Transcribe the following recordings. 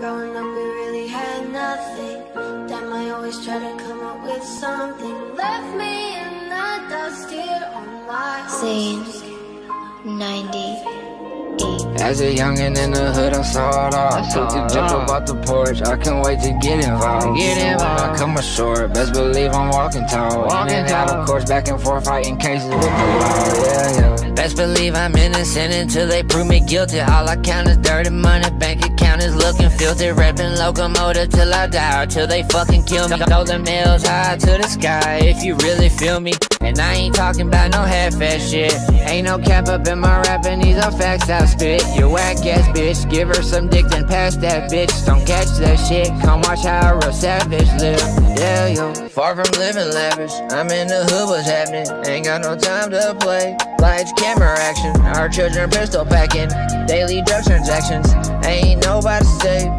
Growing up, we really had nothing. Damn, I always try to come up with something. Left me in the dust here on my Scene 90. As a youngin' in the hood, I saw it all. Took the jump up off the porch, I can't wait to get involved. Get involved. I come ashore, best believe I'm walking tall. Walking in and out, of course, back and forth, fighting cases with the law. Yeah, yeah. Best believe I'm innocent until they prove me guilty. All I count is dirty money, bank account is looking filthy. Reppin' locomotive till I die, or till they fucking kill me. Throw them L's high to the sky if you really feel me. And I ain't talking about no half-ass shit. Ain't no cap up in my rapping, these are facts I spit. You whack ass bitch, give her some dick then pass that bitch. Don't catch that shit, come watch how a real savage live. Yeah, yo. Far from living lavish, I'm in the hood, what's happening? Ain't got no time to play. Lights, camera action, our children pistol packing. Daily drug transactions, ain't nobody safe.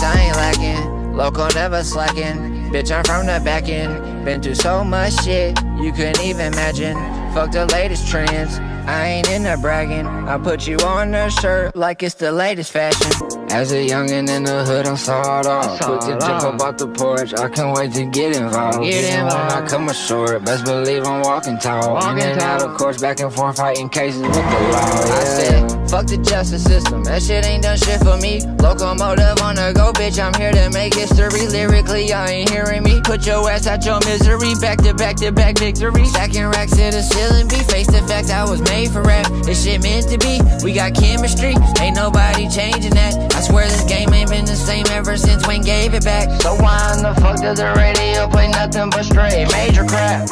I ain't lacking, local never slacking. Bitch, I'm from the back end. Been through so much shit, you couldn't even imagine. Fuck the latest trends, I ain't into bragging. I put you on a shirt like it's the latest fashion. As a youngin' in the hood, I'm it all. saw Took the it jump up off the porch, I can't wait to get involved. Get When. I come ashore, best believe I'm walking tall. Walking in and out, of course, back and forth, fighting cases with the law. I said, fuck the justice system. That shit ain't done shit for me. Locomotive on the go, bitch. I'm here to make history. Lyrically, y'all ain't hearing me. Put your ass out your misery. Back to back to back victory. Stacking racks to the ceiling. Be face to facts. I was made for rap. This shit meant to be. We got chemistry. Ain't nobody changing that. I swear this game ain't been the same ever since Wayne gave it back. So why in the fuck does the radio play nothing but straight major crap?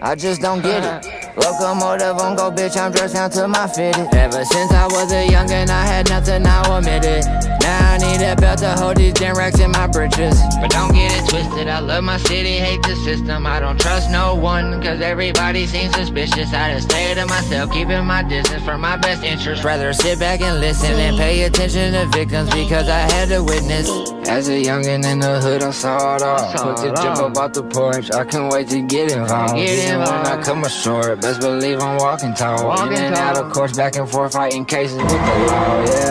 I just don't get it. Locomotive on go, bitch, I'm dressed down to my fitted. Ever since I was a youngin', I had nothing, I'll admit it. Now I need a belt to hold these damn racks in my britches. But don't get it twisted, I love my city, hate the system. I don't trust no one, cause everybody seems suspicious. I just stay to myself, keeping my distance for my best interest. Rather sit back and listen and pay attention to victims because I had to witness. As a youngin' in the hood, I saw it all. Took the jump off the porch, I can't wait to get involved. Get Even involved. When I come ashore, best believe I'm walking tall. Walking in and out, of course, back and forth, fighting cases with the law. Yeah.